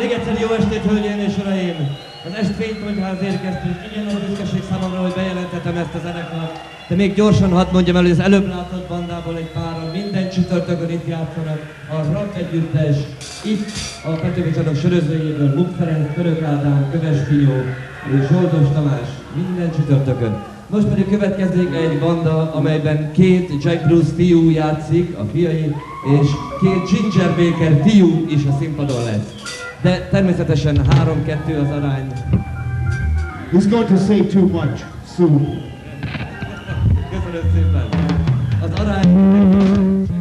Még egyszer jó estét, hölgyeim és uraim! Az est fénypontjához érkeztünk. Igen, a büszkeség számomra, hogy bejelentettem ezt a zenekart. De még gyorsan hadd mondjam el, hogy az előbb látott bandából egy páran minden csütörtökön itt játszanak. A rock együttes, itt a Petőfi Csarnok sörözőjéből Muk Ferenc, Török Ádám, Köves Pinyó és Zsoldos Tamás. Minden csütörtökön. Most pedig következik egy banda, amelyben két Jack Bruce fiú játszik, a fiai, és két Ginger Baker fiú is a színpadon lesz. De természetesen 3-2 az arány. He's going to say too much soon. Köszönöm szépen. Az arány...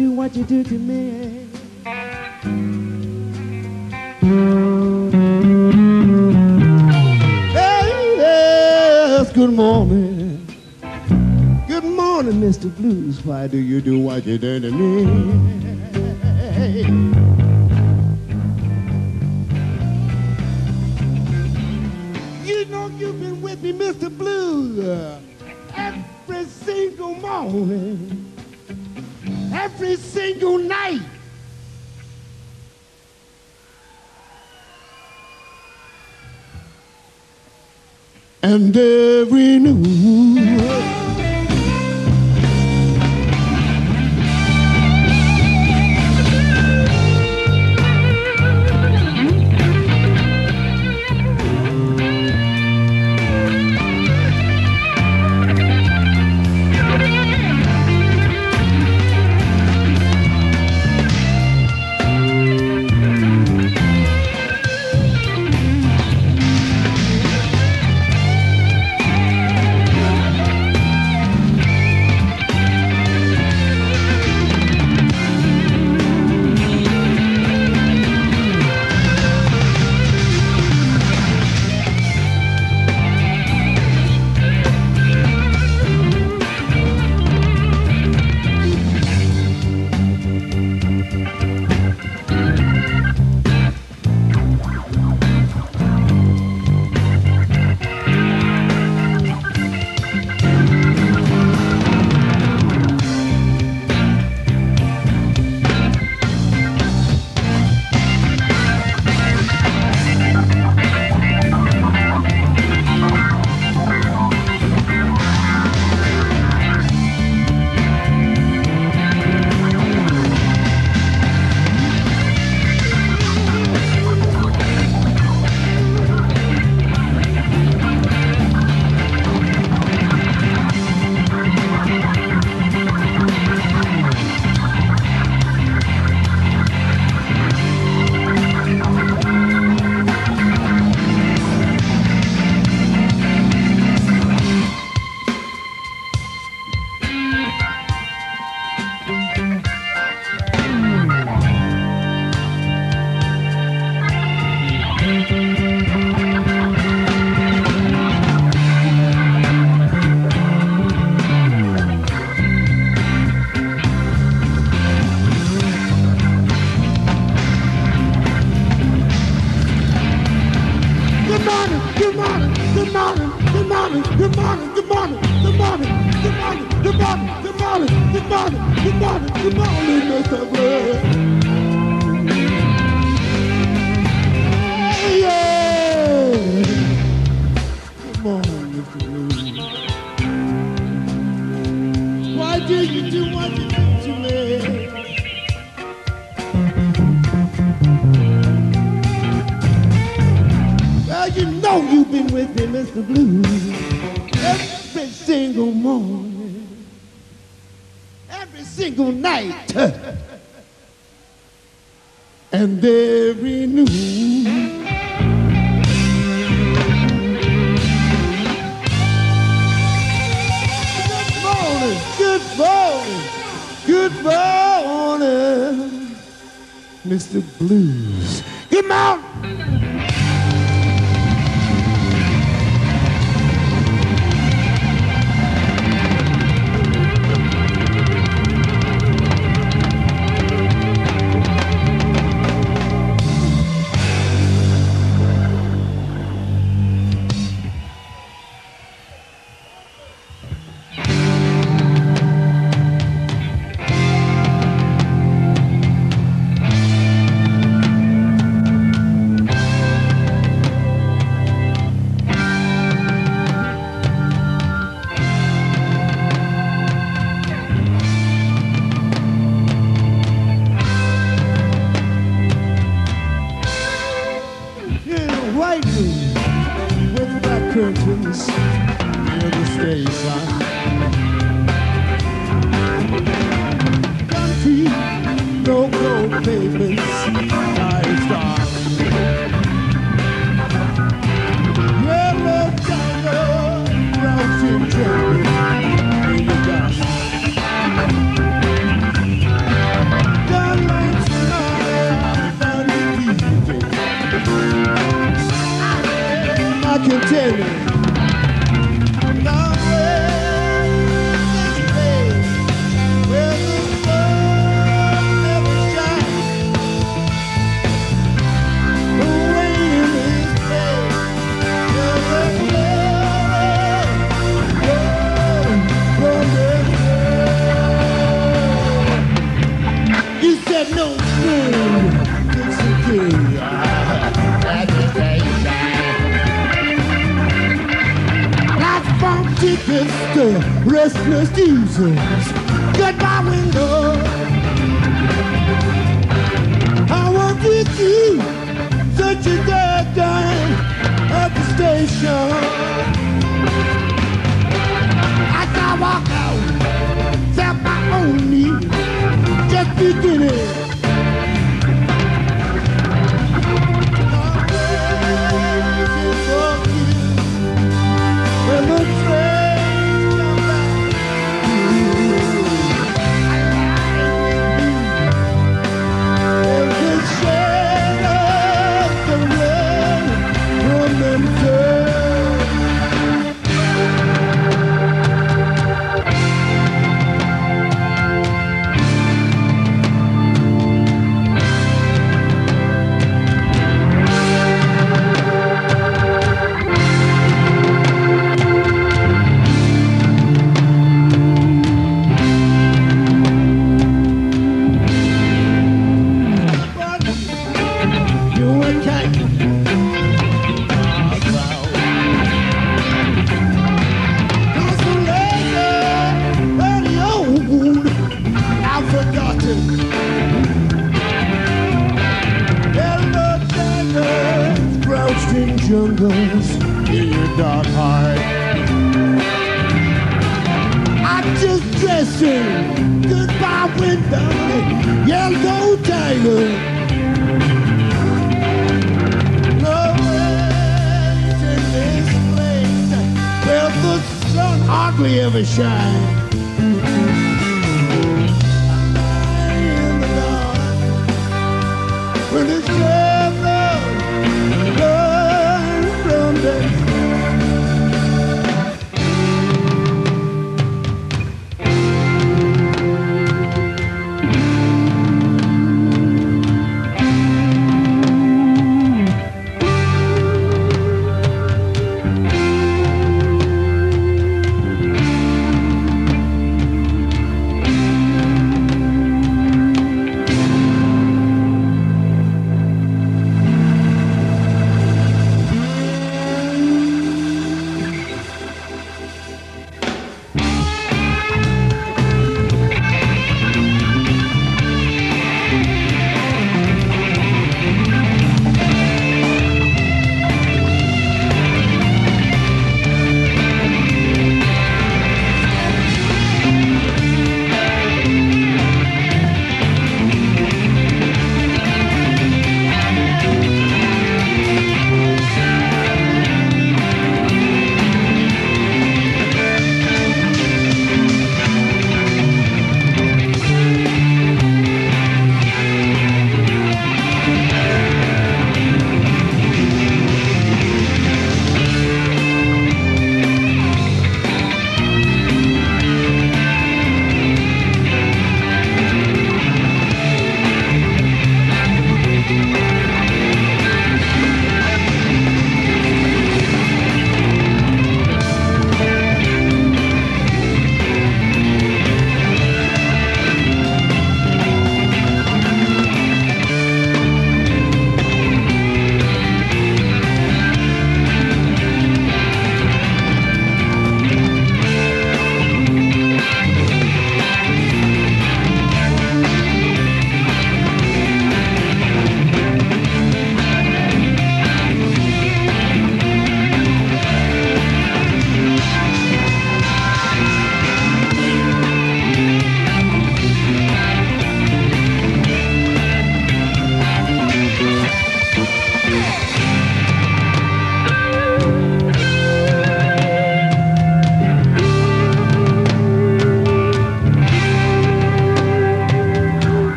do what you do to me? Hey, yes, good morning. Good morning, Mr. Blues. Why do you do what you do to me?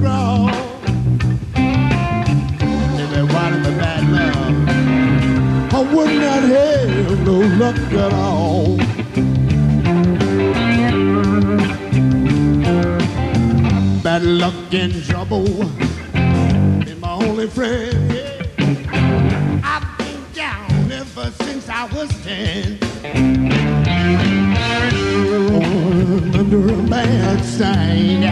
Grow. If it wasn't for bad love, I would not have no luck at all. Bad luck and trouble is my only friend. Yeah. I've been down ever since I was ten. Under a bad sign.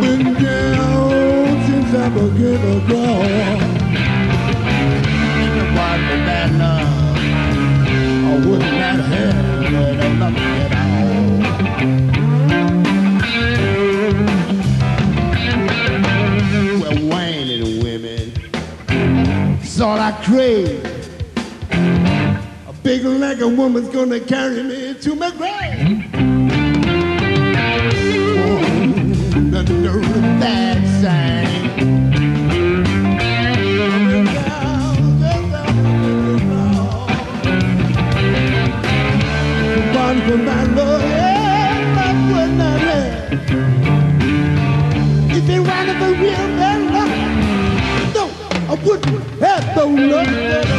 Been down since I began to grow. If it wasn't bad love, I would not have no luck at all. Well, whining women, it's all I crave. Like a big leg of woman's gonna carry me to my grave. Hmm? Oh, the dirty bad sign. One for my love, yeah, I would not have. If it wasn't for real bad luck, no, I wouldn't have no luck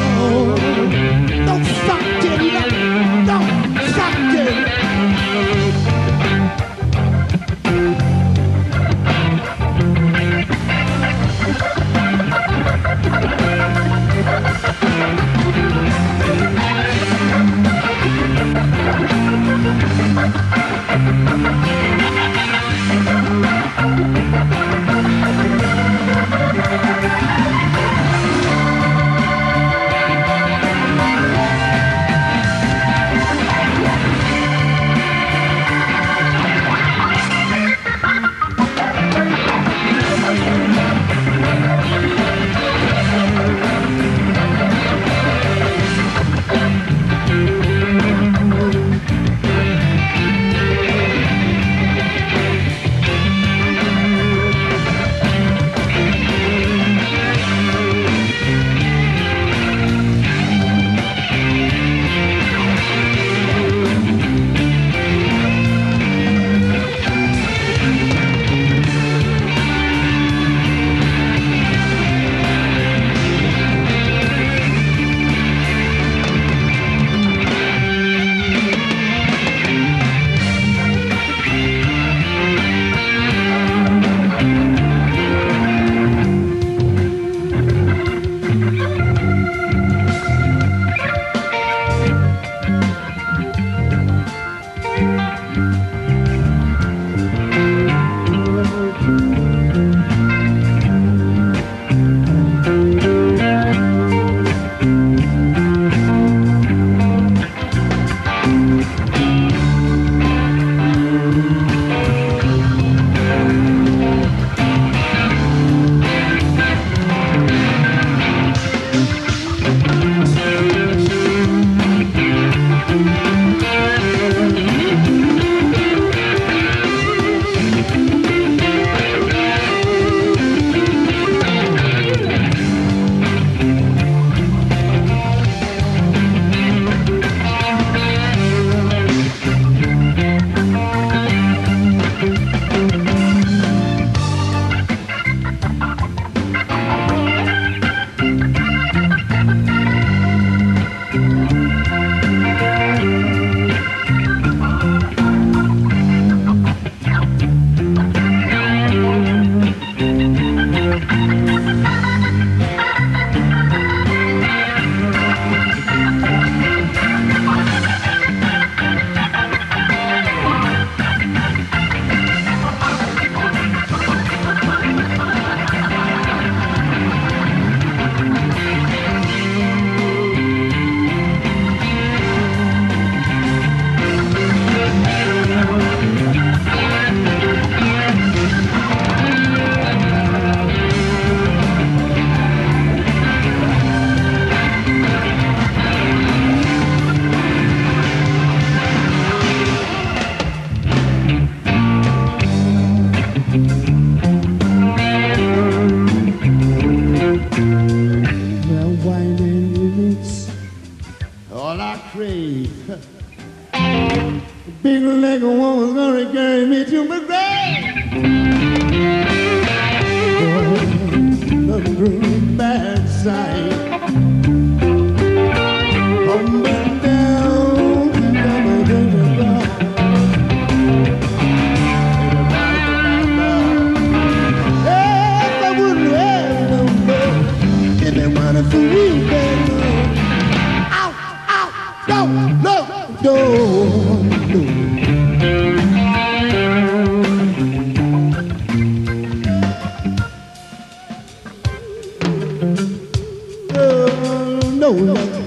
no love.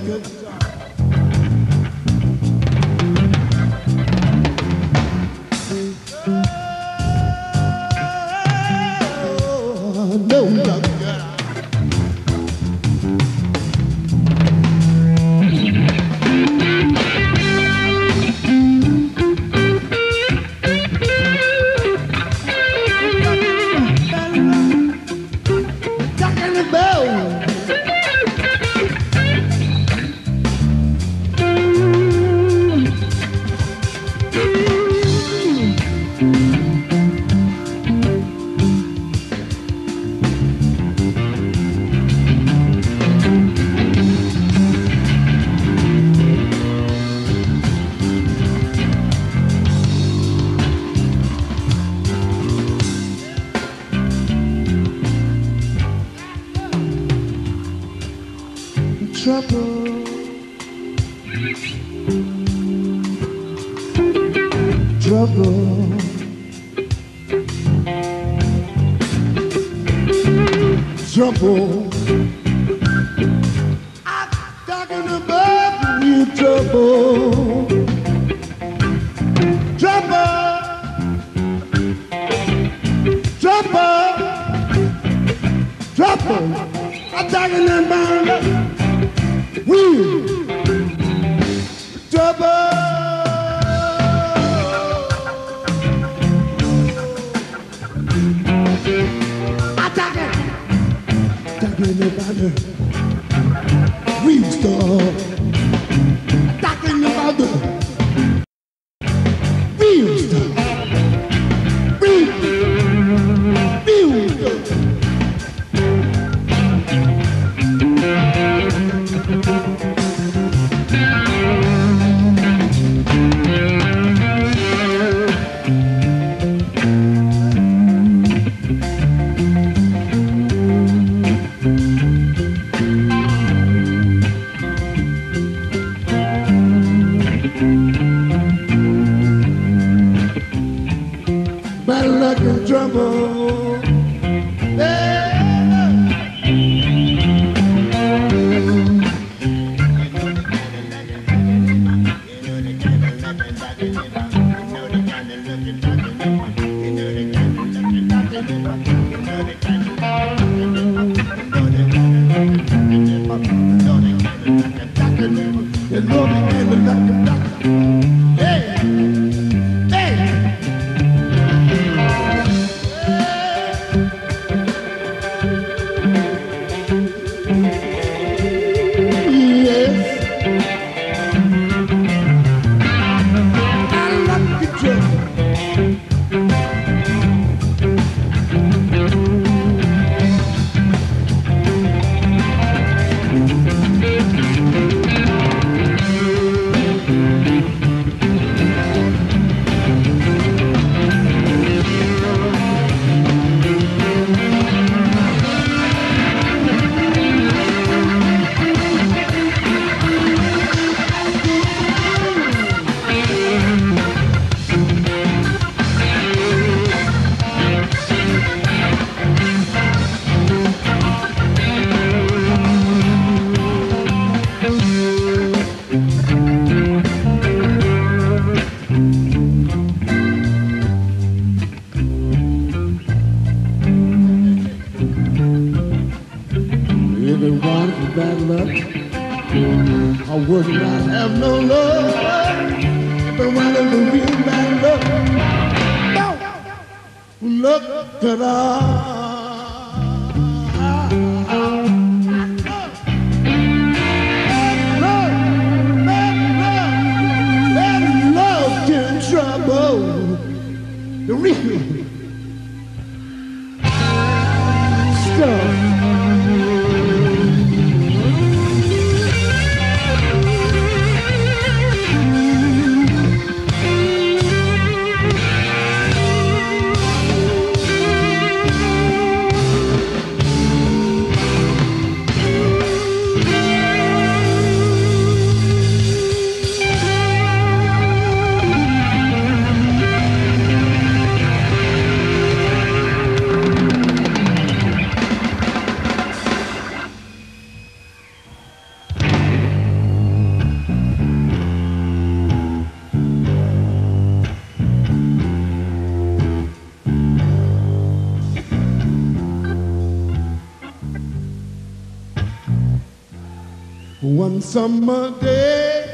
Summer day,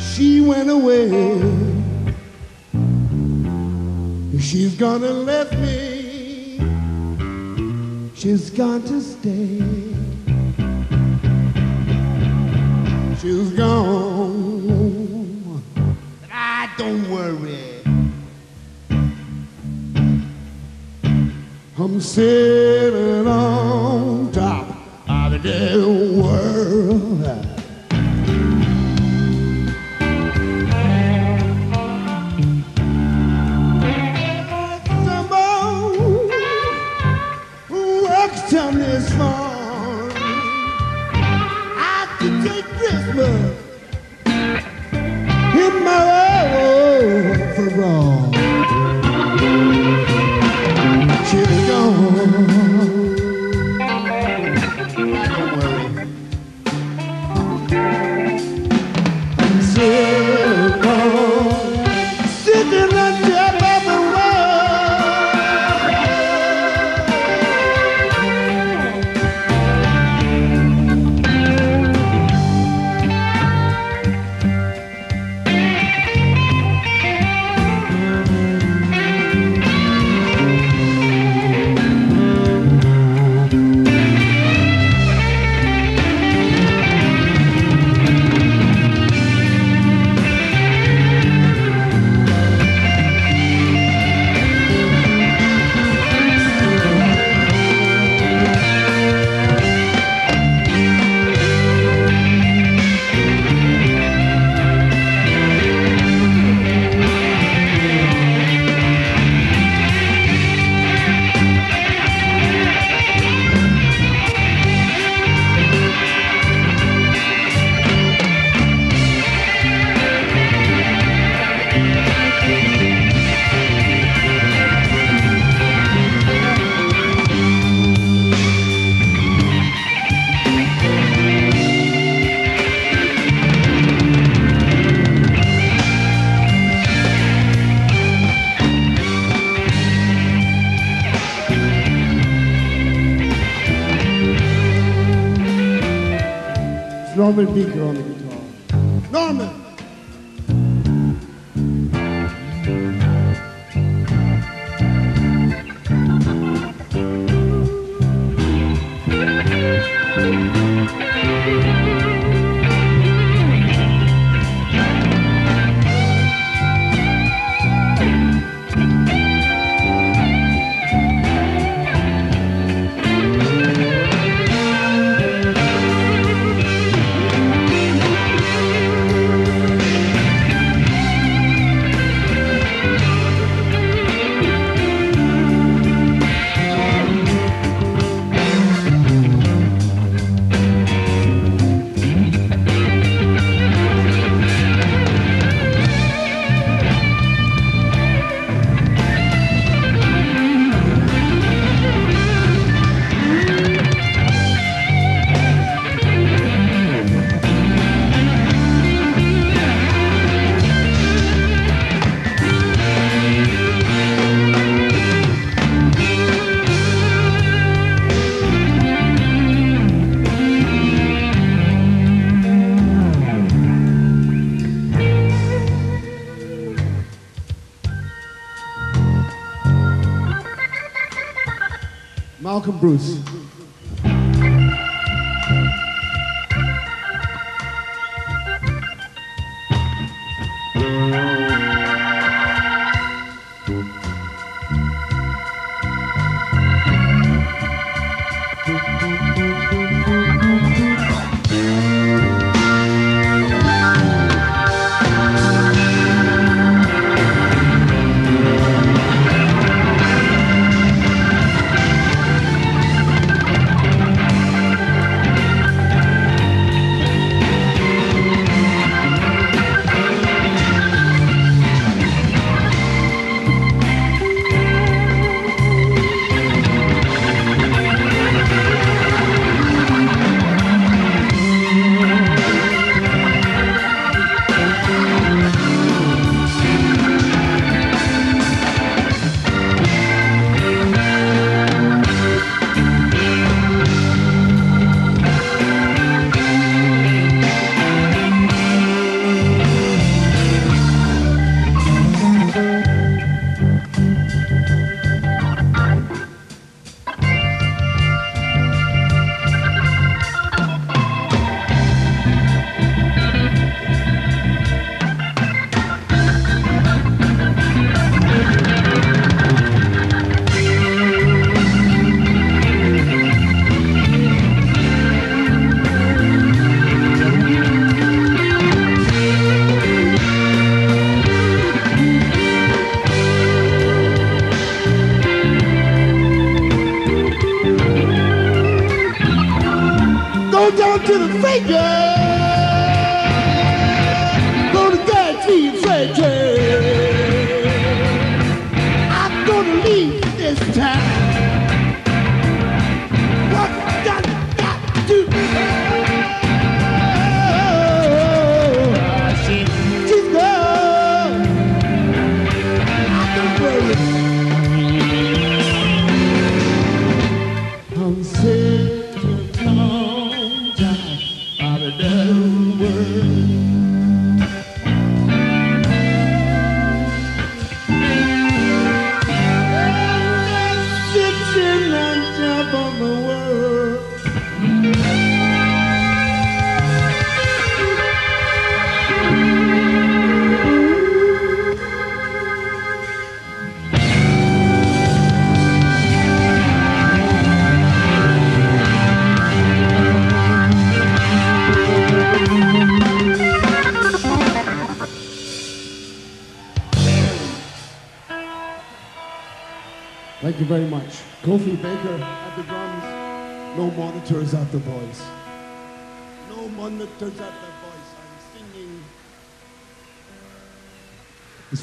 she went away. She's gonna let me. She's got to stay. She's gone. But I don't worry. I'm sitting on Bruce.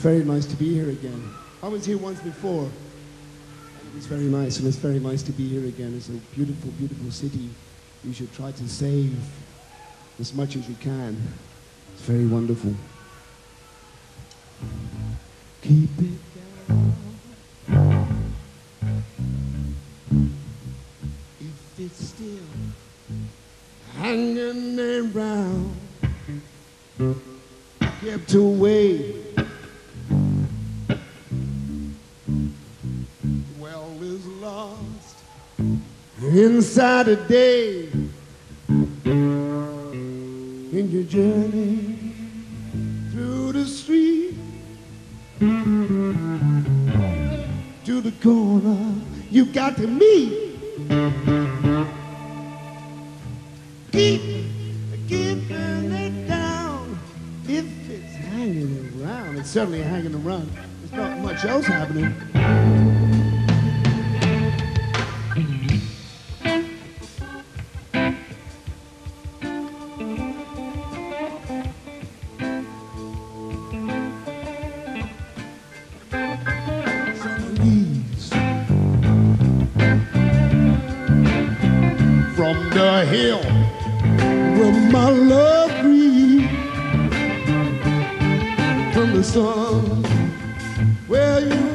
Very nice to be here again. I was here once before. It was very nice, and it's very nice to be here again. It's a beautiful, beautiful city. You should try to save as much as you can. It's very wonderful. Keep it down. if it's still hanging around, kept away. Inside a day in your journey through the street to the corner you got to meet. Keep keeping it down. If it's hanging around, it's certainly hanging around. There's not much else happening. The hill where my love breathes. From the sun where you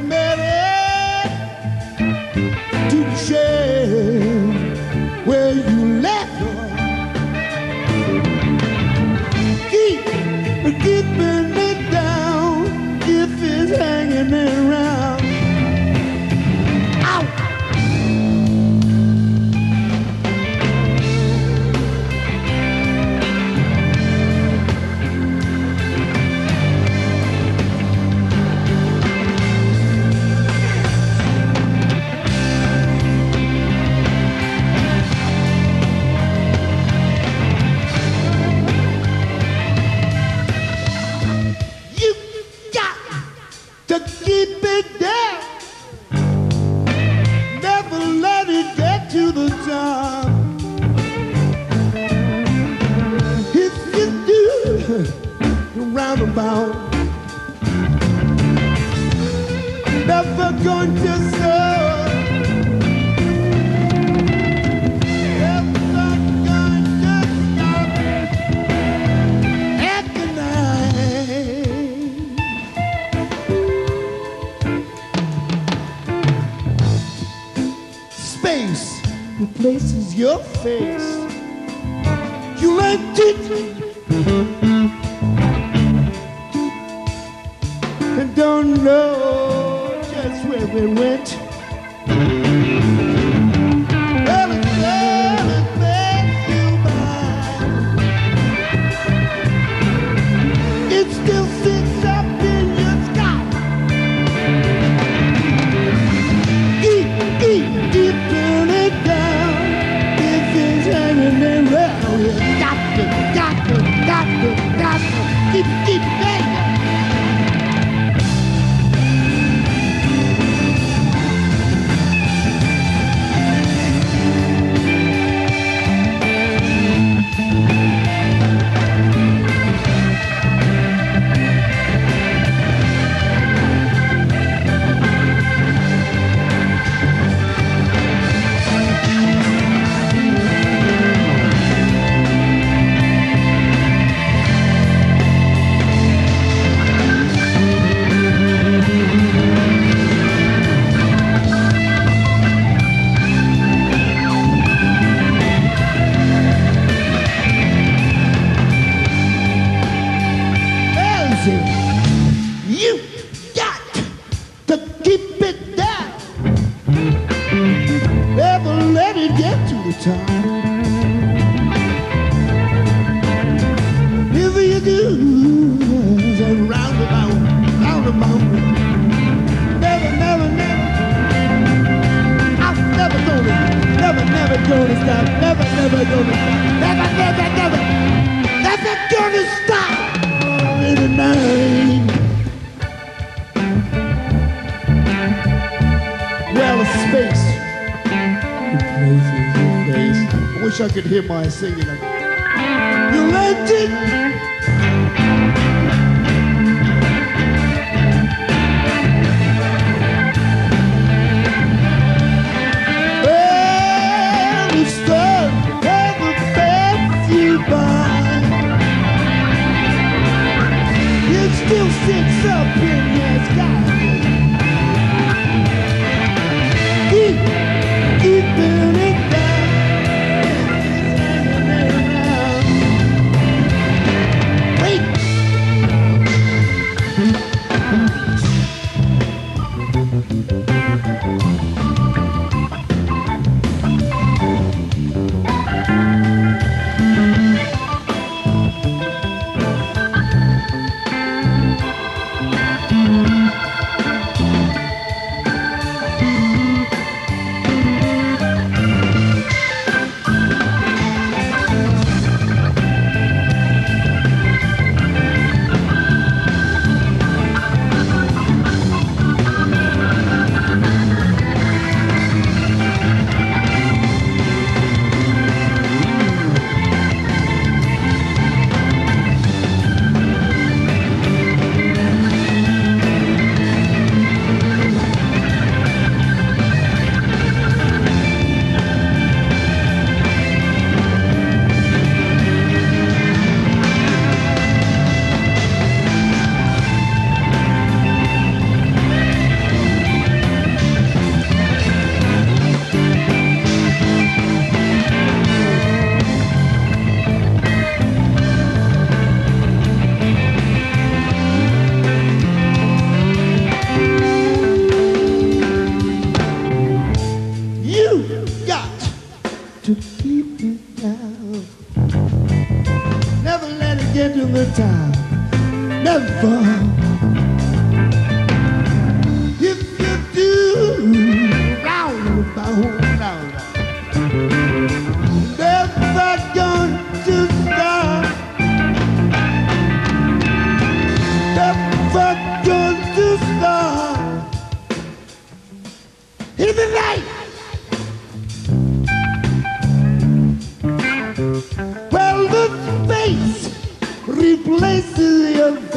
wish I could hear my singing. You let it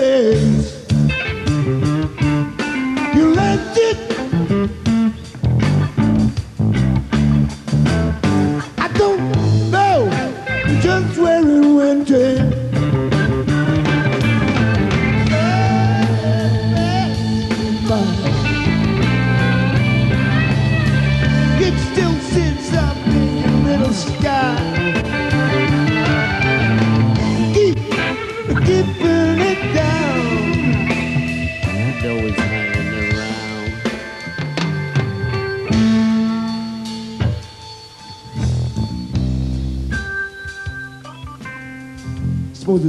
vez.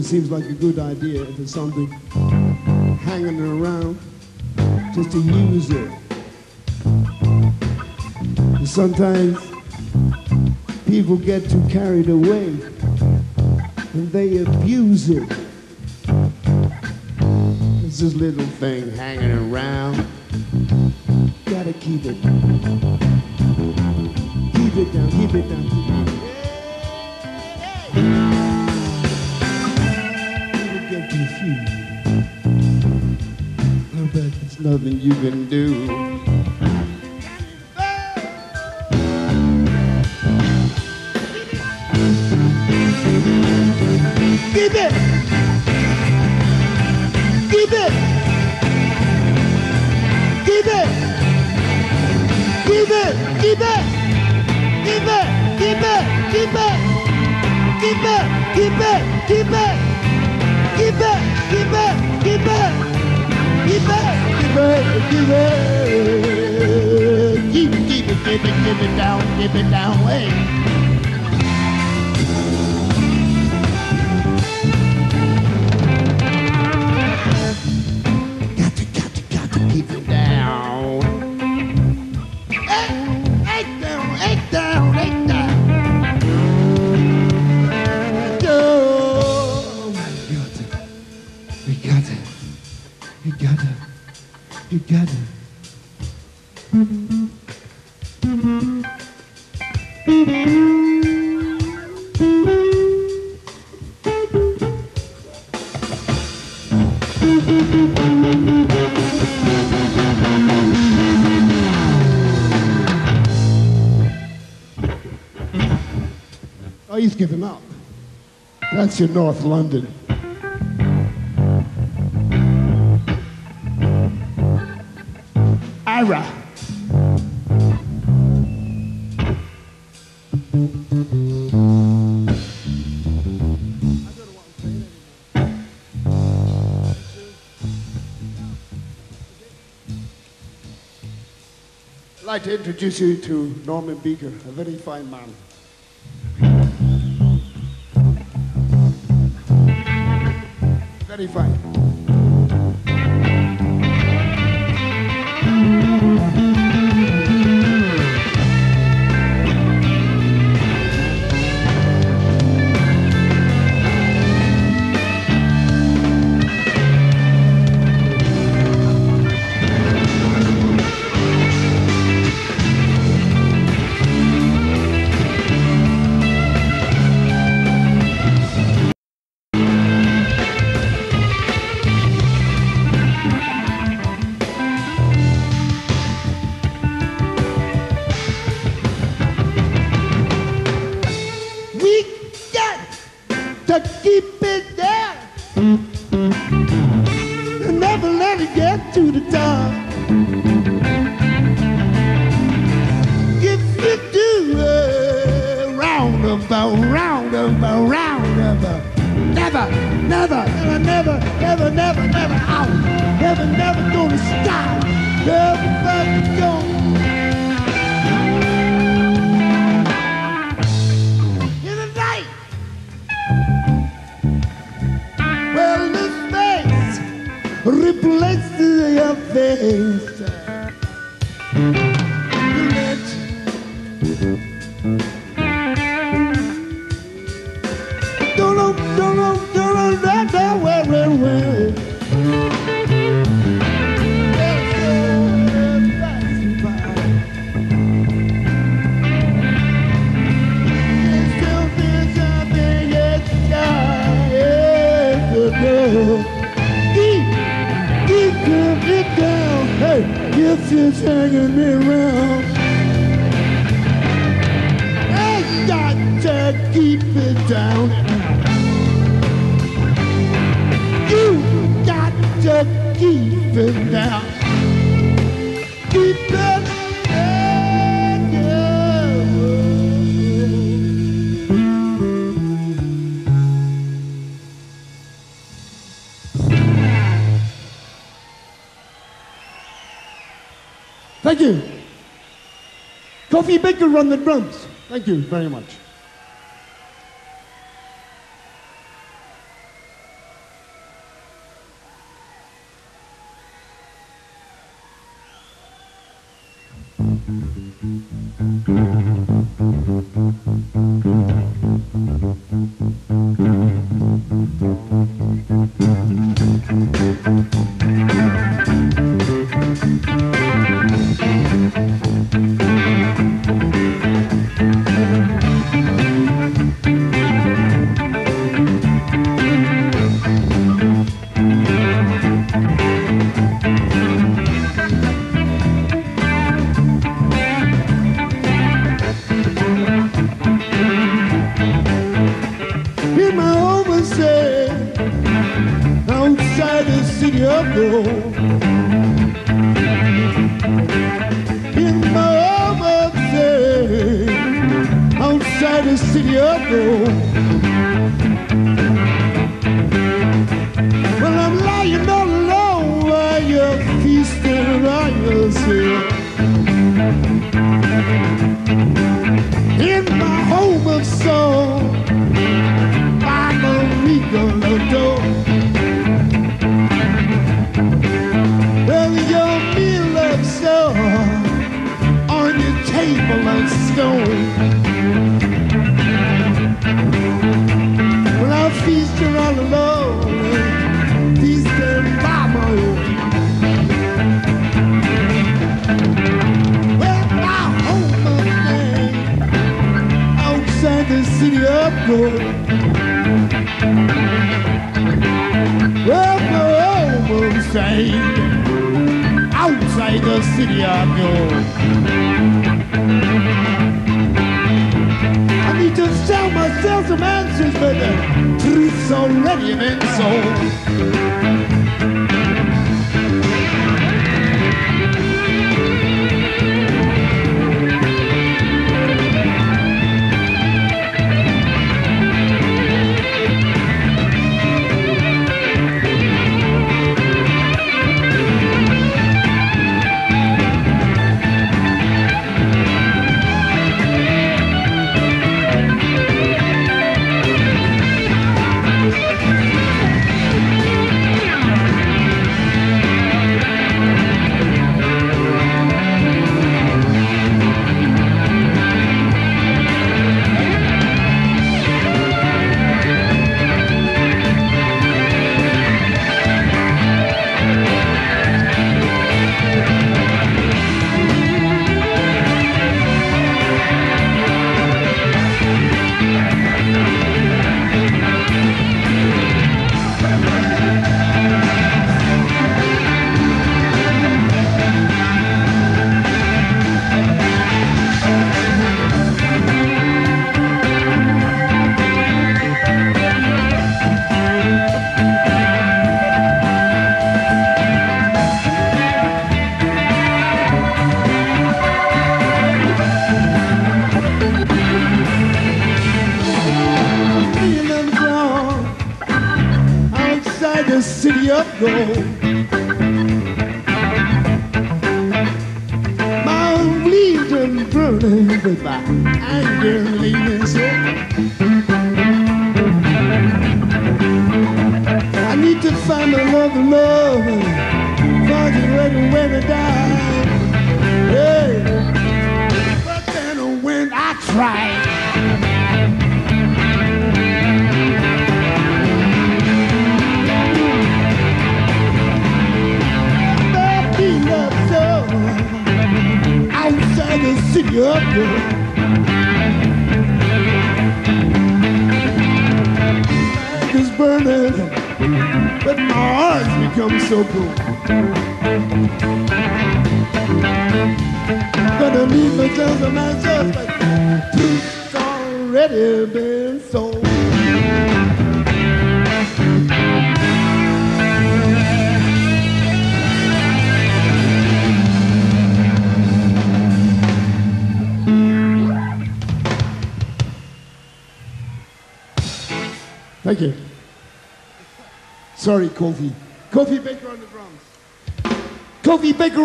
seems like a good idea if it's something hanging around just to use it. And sometimes people get too carried away and they abuse it. It's this little thing hanging around. Gotta keep it. Keep it down, keep it down, keep it down. nothing you can do. nights in North London. Ira. I'd like to introduce you to Norman Beaker, a very fine man. Peraí, vai. Thank you. Kofi Baker run the drums. Thank you very much. Mm-hmm.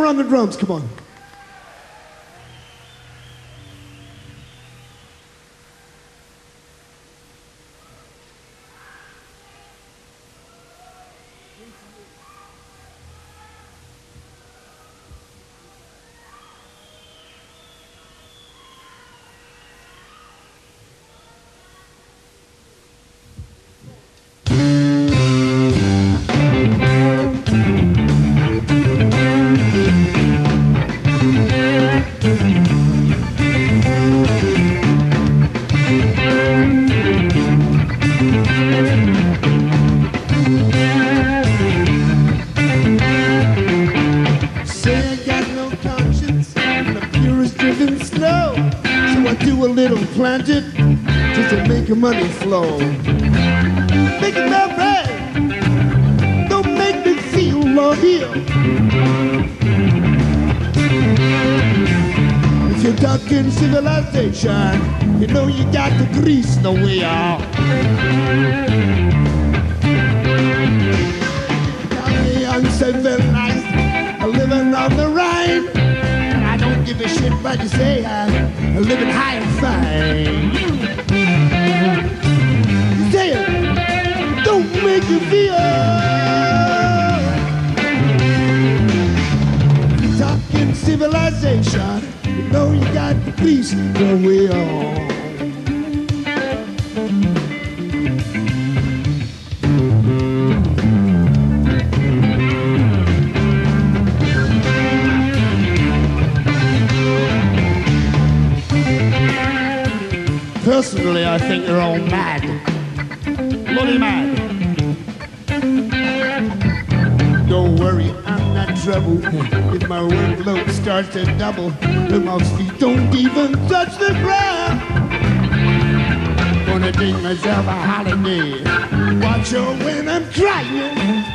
Baker on the drums, come on. The driven slow. So I do a little planted just to make the money flow. Make it my right. Don't make me feel low here. If you're talking civilization, you know you got to grease the way you say, uh, I'm living high and fine. You say it, don't make you feel. Talking civilization, you know you got to grease the way. Personally, I think they're all mad. Bloody mad. Don't worry, I'm not trouble. If my workload starts to double, and my feet don't even touch the ground. Gonna take myself a holiday. Watch out when I'm crying.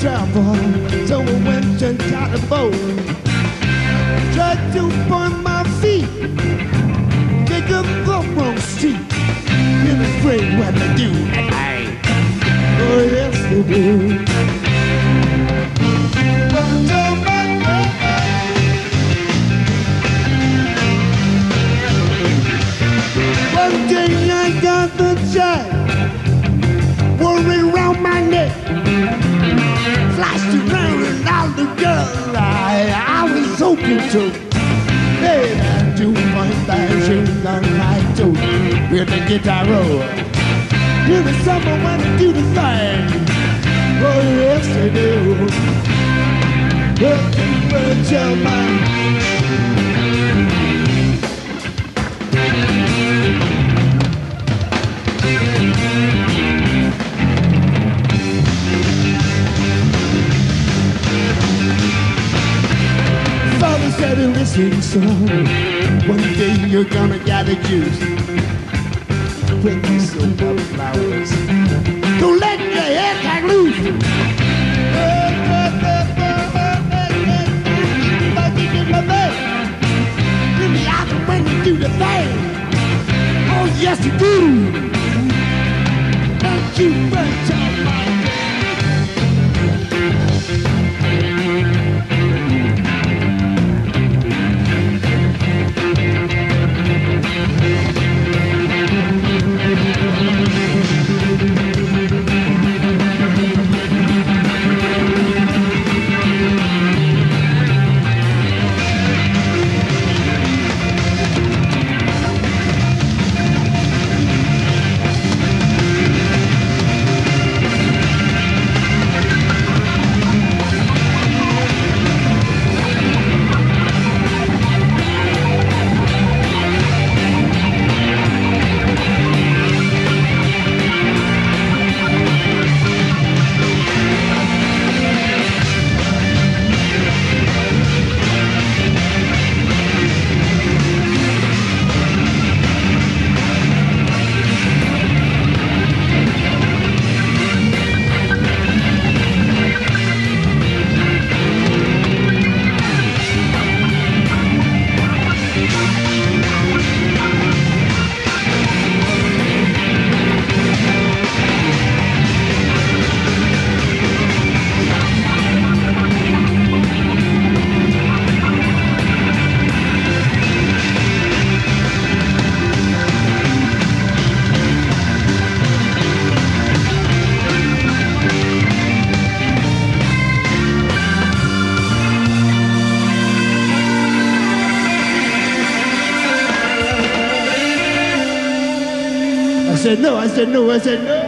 Travel, so I went and got a boat. Tried to find my feet, take up the wrong street. Been afraid what to do at night. Oh yes, they do. Was hoping to. Hey, that two point flashing on my toe with the guitar roll. In the summer when I do the thing, oh yes I do. Well, well, your mind. Listen, son, one day you're gonna a juice. You sow up flowers, don't let your head hang loose. Me do the thing. Oh, yes, you do. Don't you burn said no, I said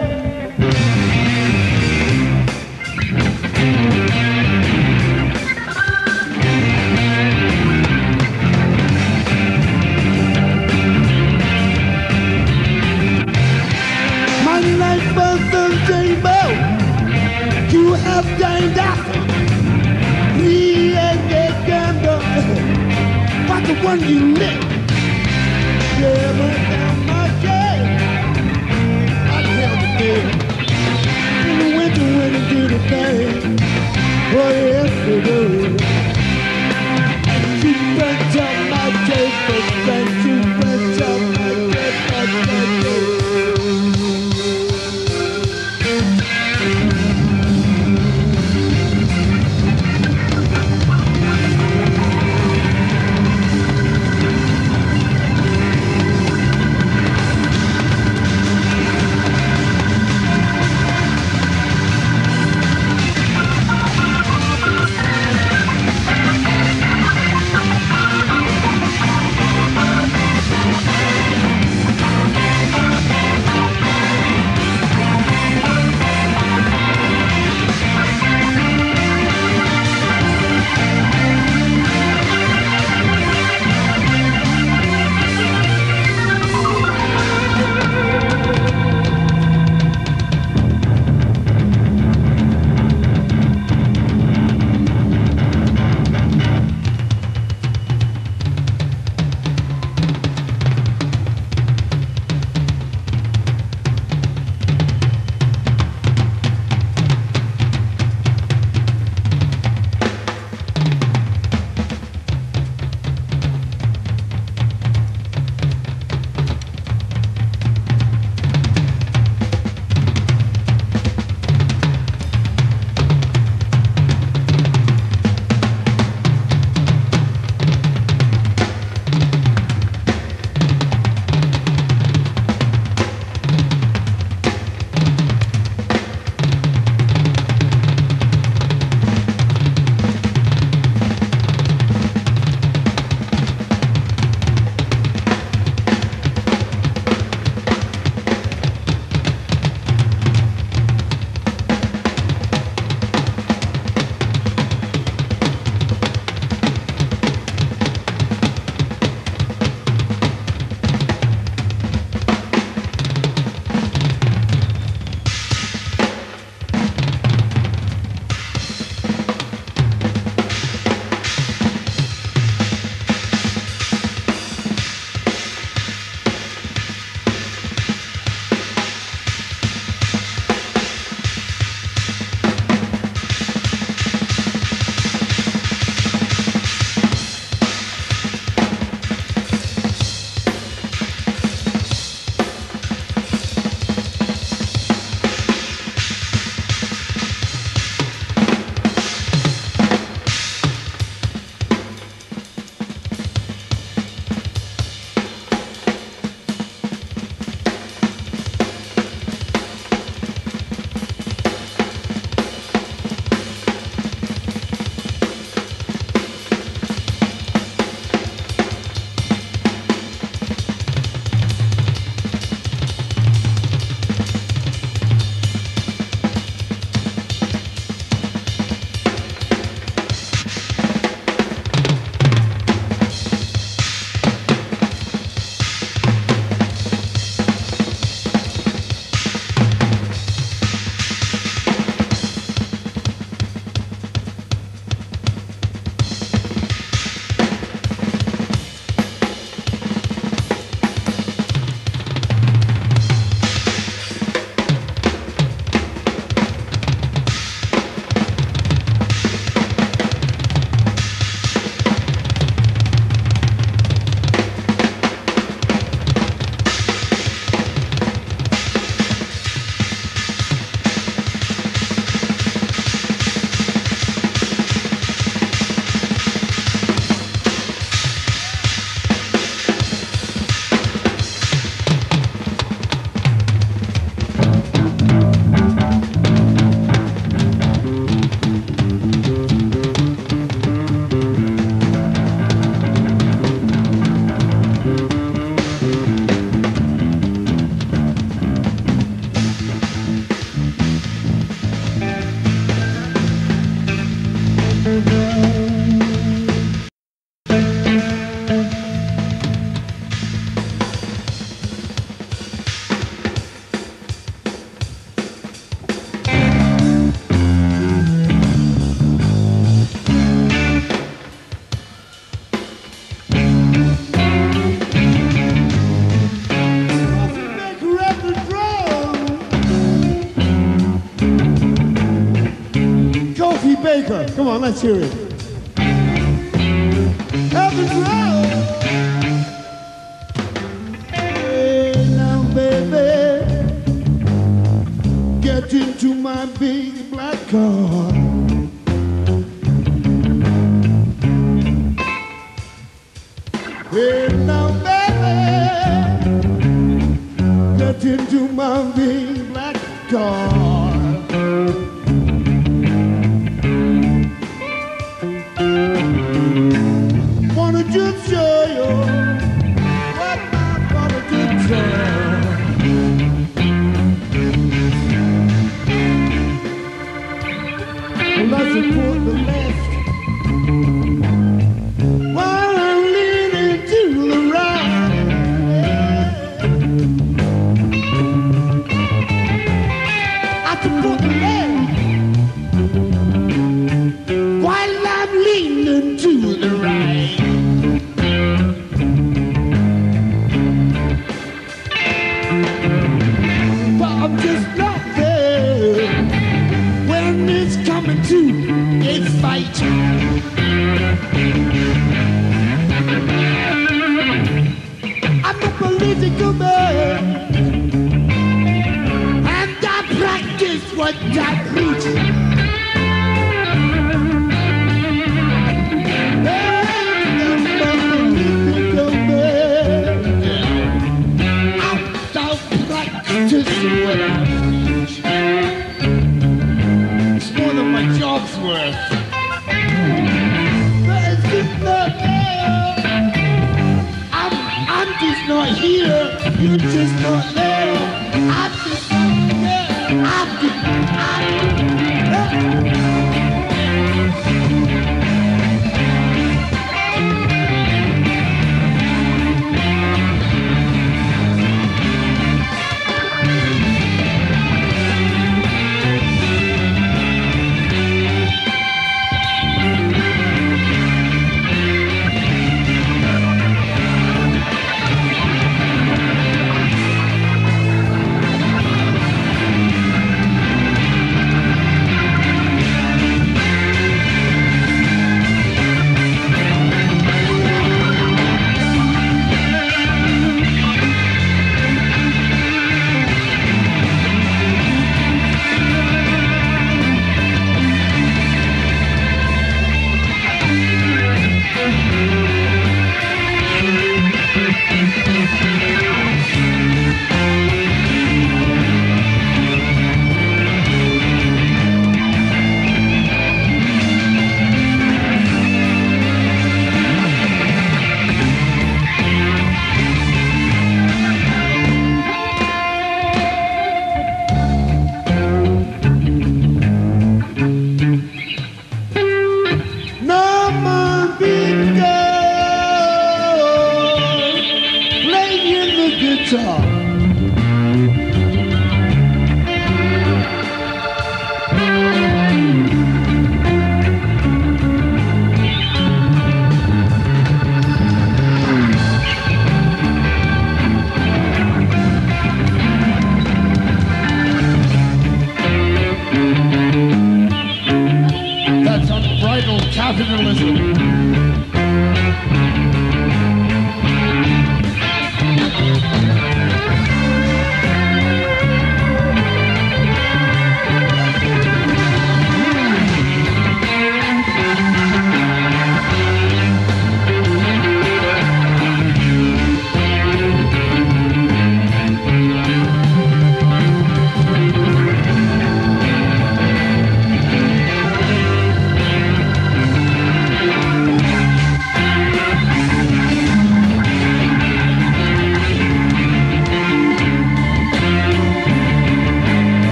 Come on, let's hear it.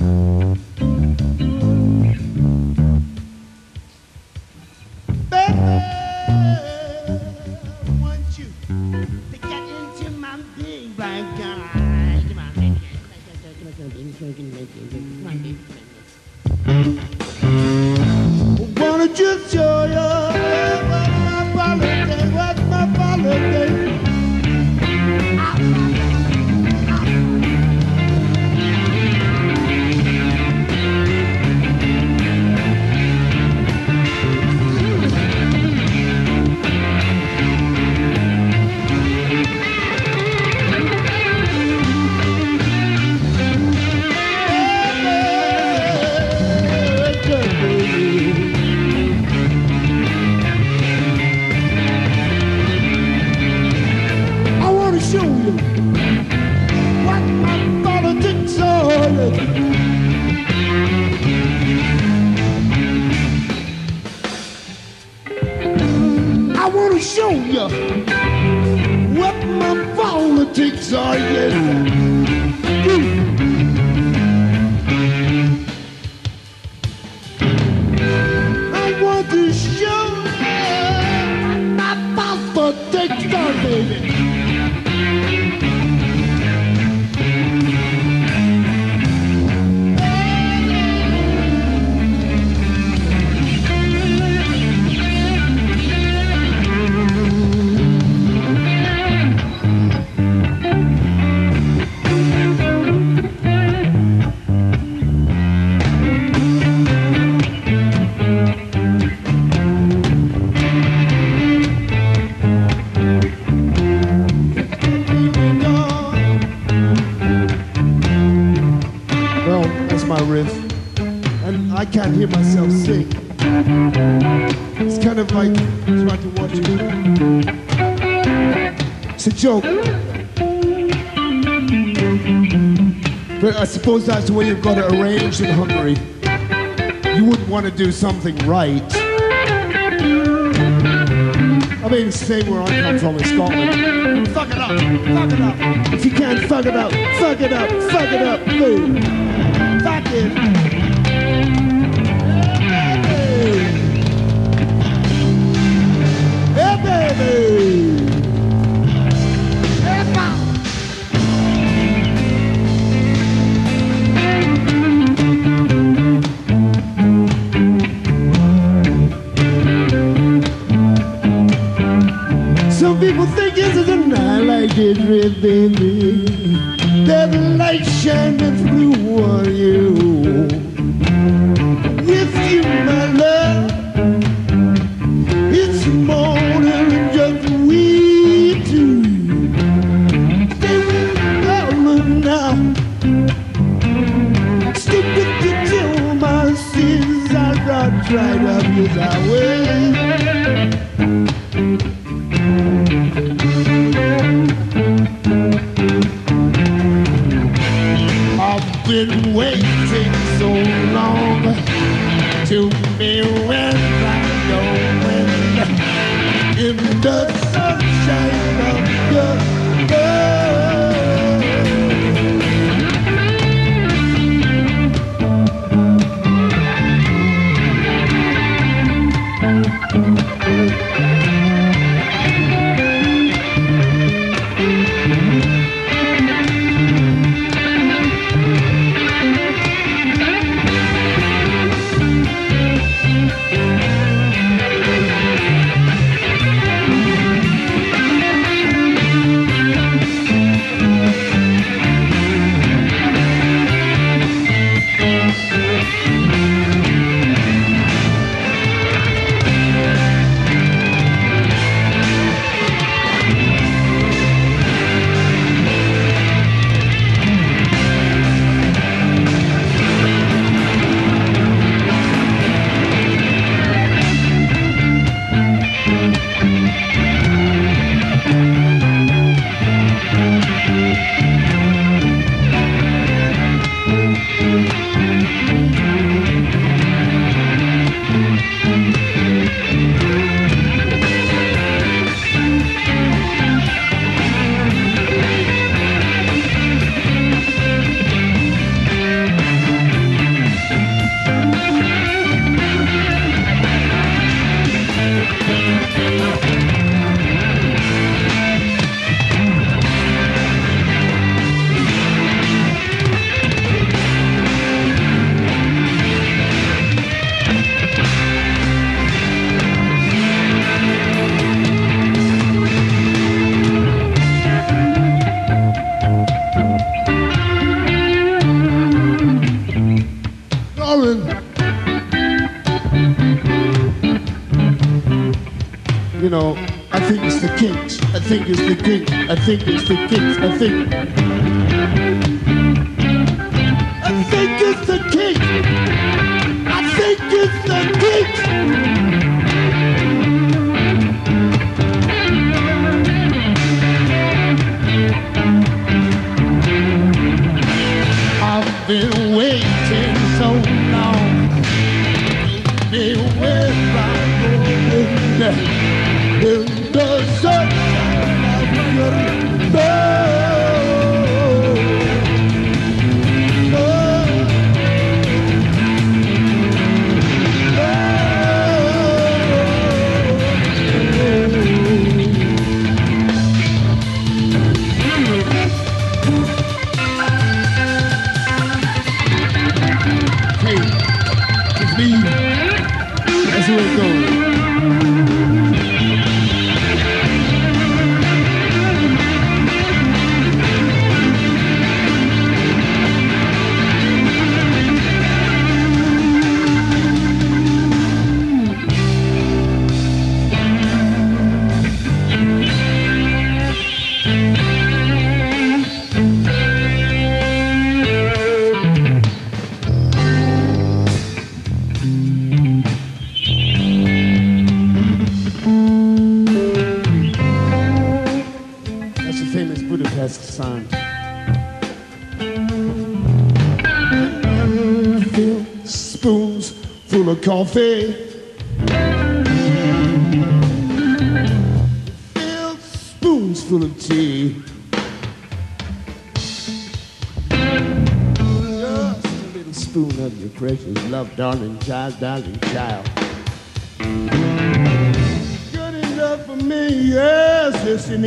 Mm-hmm. suppose that's the way you've got it arranged in Hungary. You wouldn't want to do something right. I mean, same where I come from in Scotland. Fuck it up, fuck it up. If you can't fuck it up, fuck it up, fuck it up, boom. Fuck it. people think this is a night like this, red baby. There's a light shining through on you. if you, my love. think it's the kick, I think it's the kicks. I think. I think it's the faith. Filled spoons full of tea. Just a little spoon of your precious love, darling child, darling child. Good enough for me, yes, it's an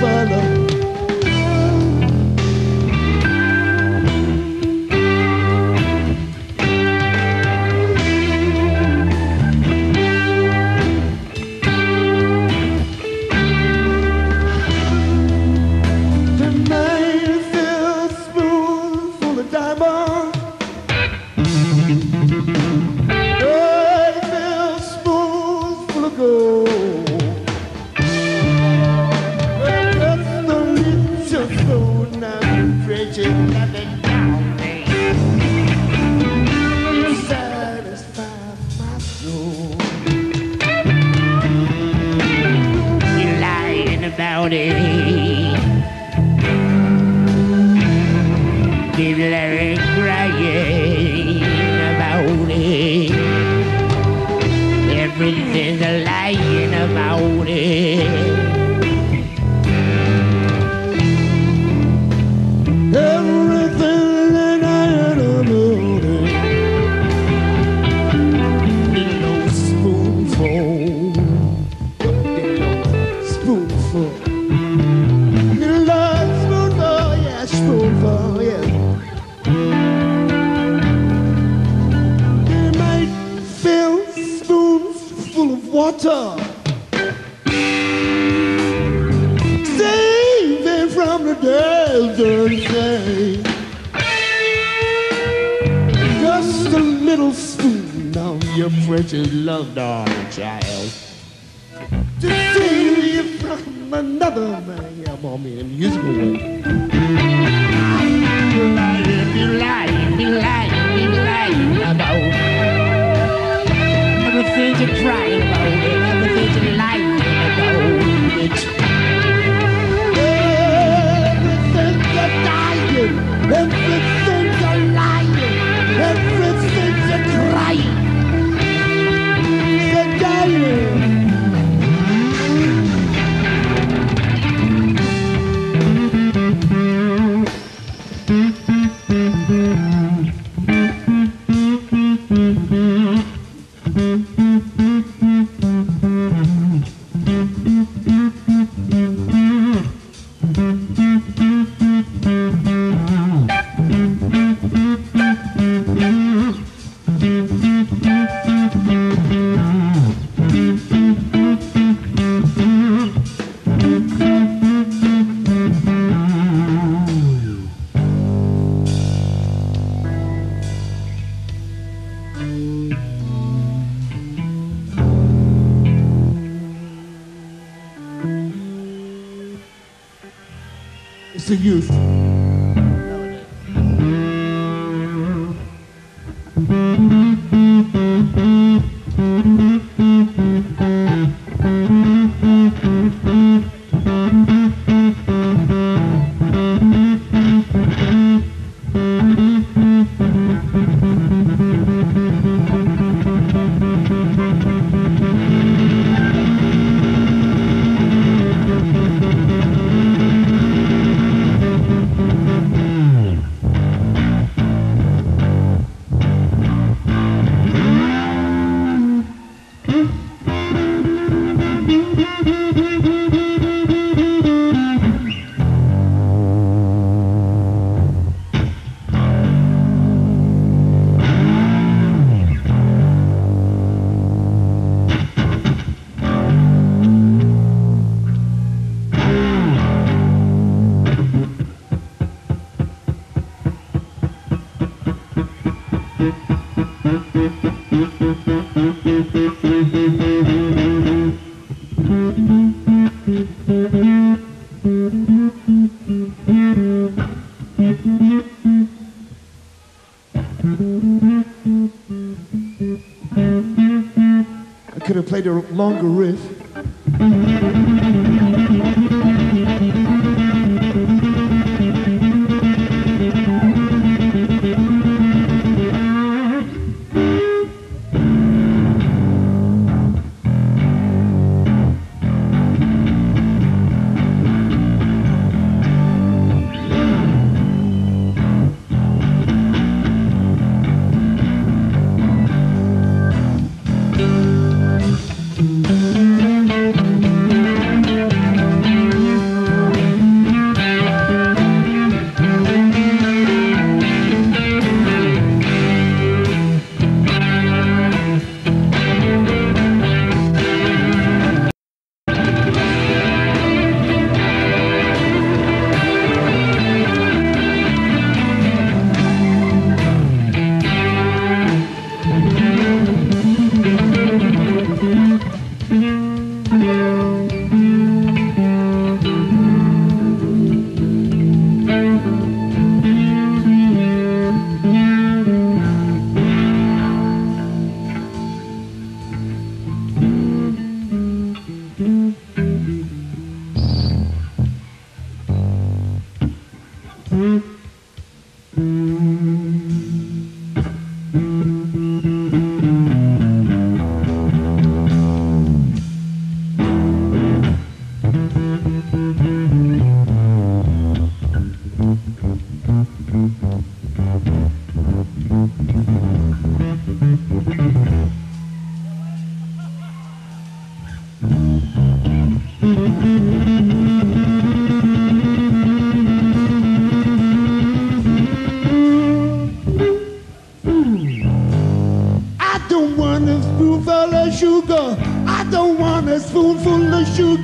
falou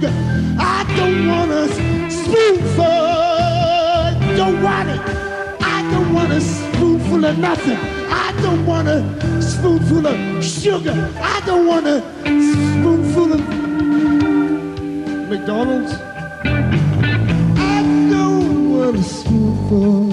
I don't want a spoonful. Don't want it. I don't want a spoonful of nothing. I don't want a spoonful of sugar. I don't want a spoonful of McDonald's. I don't want a spoonful.